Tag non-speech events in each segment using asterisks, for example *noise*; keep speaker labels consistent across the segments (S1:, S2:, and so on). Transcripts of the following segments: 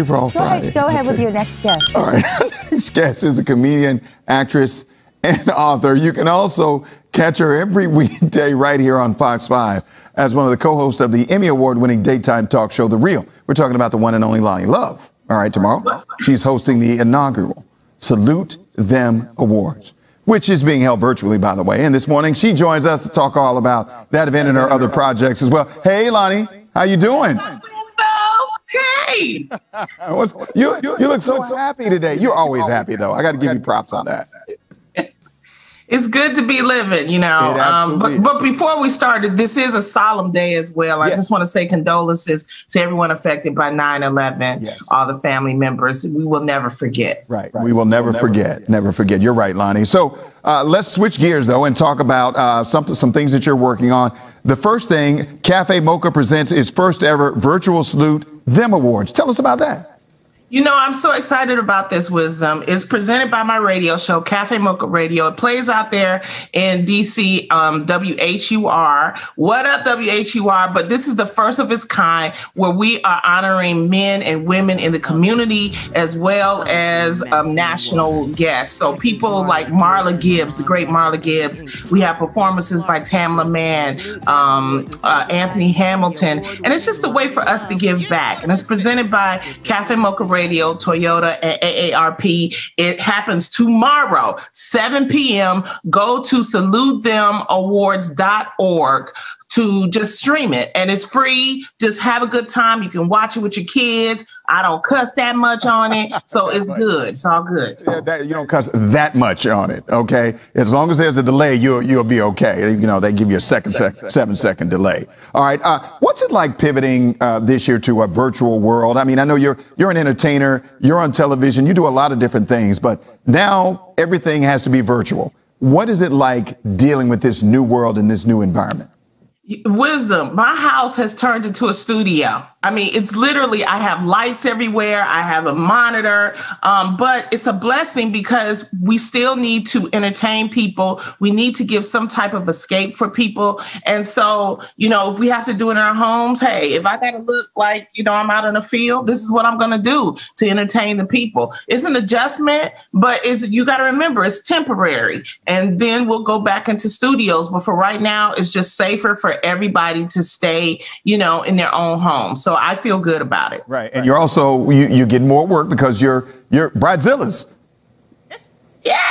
S1: Free for all
S2: Go
S1: Friday.
S2: ahead, go ahead with your next guest.
S1: All right. *laughs* next guest is a comedian, actress, and *laughs* author. You can also catch her every *laughs* weekday right here on Fox 5 as one of the co-hosts of the Emmy Award-winning daytime talk show, The Real. We're talking about the one and only Loni Love. All right, tomorrow she's hosting the inaugural Salute Them Awards, which is being held virtually, by the way. And this morning she joins us to talk all about that event and her other projects as well. Hey, Loni, how you doing?
S3: Hey, *laughs*
S1: What's- you, you look so happy today. You're always happy, though. I got to give you props on that.
S3: It's good to be living, you know. Um, but, but before we started, this is a solemn day as well. I
S1: Yes.
S3: just want to say condolences to everyone affected by 9 11,
S1: Yes.
S3: all the family members. We will never forget.
S1: Right. We will never, forget. Never forget. You're right, Loni. So uh, let's switch gears though and talk about uh, some some things that you're working on. The first thing, Cafe Mocha presents its first ever virtual salute them awards. Tell us about that.
S3: You know, I'm so excited about this wisdom. It's presented by my radio show, Cafe Mocha Radio. It plays out there in DC, um, WHUR. What up, WHUR? But this is the first of its kind where we are honoring men and women in the community as well as um, national guests. So people like Marla Gibbs, the great Marla Gibbs. We have performances by Tamela Mann, um, uh, Anthony Hamilton, and it's just a way for us to give back. And it's presented by Cafe Mocha Radio, Toyota, and AARP. It happens tomorrow, 7 p.m. Go to salutethemawards.org to just stream it and it's free just have a good time you can watch it with your kids i don't cuss that much on it so *laughs* it's good it's all good
S1: Yeah, that, you don't cuss that much on it, okay? As long as there's a delay, you'll you'll be okay. You know, they give you a second, sec, seven second delay. All right. Uh, what's it like pivoting uh, this year to a virtual world? I mean, I know you're you're an entertainer, you're on television, you do a lot of different things, but now everything has to be virtual. What is it like dealing with this new world and this new environment?
S3: Wisdom my house has turned into a studio. I mean it's literally i have lights everywhere i have a monitor um, but it's a blessing because we still need to entertain people. We need to give some type of escape for people. And so you know if we have to do it in our homes hey if i gotta look like you know i'm out in the field this is what i'm gonna do to entertain the people. It's an adjustment but it's you gotta remember it's temporary. And then we'll go back into studios but for right now it's just safer for everybody to stay you know in their own home so i feel good about it
S1: Right. And you're also you, you get more work because you're you're Bridezillas. *laughs*
S3: Yes.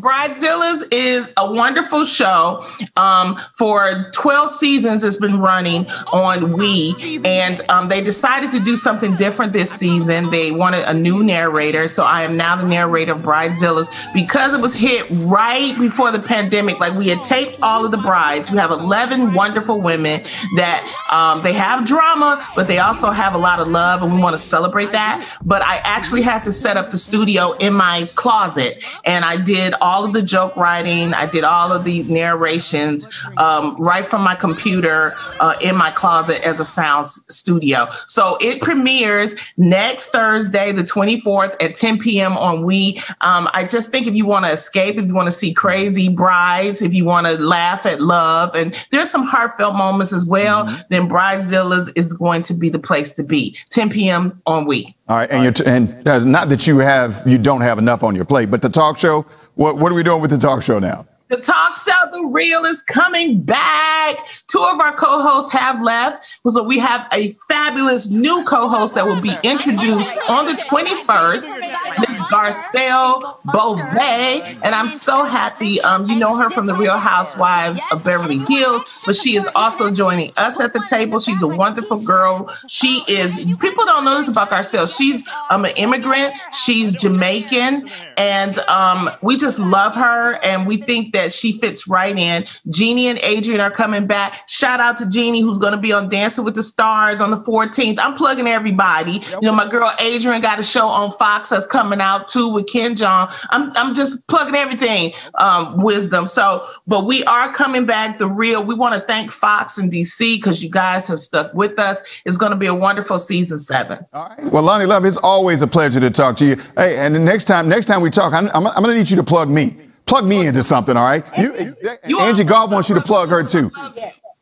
S3: Bridezillas is a wonderful show. Um, for 12 seasons, it's been running on We, and um, they decided to do something different this season. They wanted a new narrator, so I am now the narrator of Bridezillas because it was hit right before the pandemic. Like we had taped all of the brides. We have 11 wonderful women that um, they have drama, but they also have a lot of love, and we want to celebrate that. But I actually had to set up the studio in my closet, and I did all of the joke writing. I did all of the narrations um, right from my computer uh, in my closet as a sound studio. So it premieres next Thursday, the 24th at 10 p.m. on We. Um, I just think if you want to escape, if you want to see crazy brides, if you want to laugh at love, and there's some heartfelt moments as well, then Bridezillas is going to be the place to be. 10 p.m. on We.
S1: All right, and you're t- and uh, not that you have you don't have enough on your plate, but the talk show. What what are we doing with the talk show now?
S3: The talk show, The Real, is coming back. Two of our co hosts have left. So we have a fabulous new co host that will be introduced on the 21st, Ms. Garcelle Beauvais. And I'm so happy. Um, you know her from The Real Housewives of Beverly Hills, but she is also joining us at the table. She's a wonderful girl. She is, people don't know this about Garcelle. She's um, an immigrant, she's Jamaican, and um, we just love her. And we think that she fits right in. Jeannie and Adrienne are coming back. Shout out to Jeannie, who's going to be on Dancing with the Stars on the 14th. I'm plugging everybody. You know, my girl Adrienne got a show on Fox that's coming out too with Ken Jeong. I'm, I'm just plugging everything, um, wisdom. So, but we are coming back the real. We want to thank Fox and DC because you guys have stuck with us. It's going to be a wonderful season seven.
S1: All right. Well, Loni Love, it's always a pleasure to talk to you. Hey, and the next time next time we talk, I'm, I'm, I'm going to need you to plug me. Plug me into something, all right? You,
S3: You
S1: Angie Goff wants you to plug her too.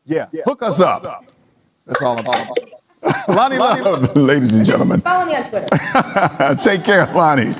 S1: Yeah. Hook us up. That's all I'm saying. Loni *laughs* Love, ladies and gentlemen.
S2: Follow me on Twitter. *laughs*
S1: Take care, Loni.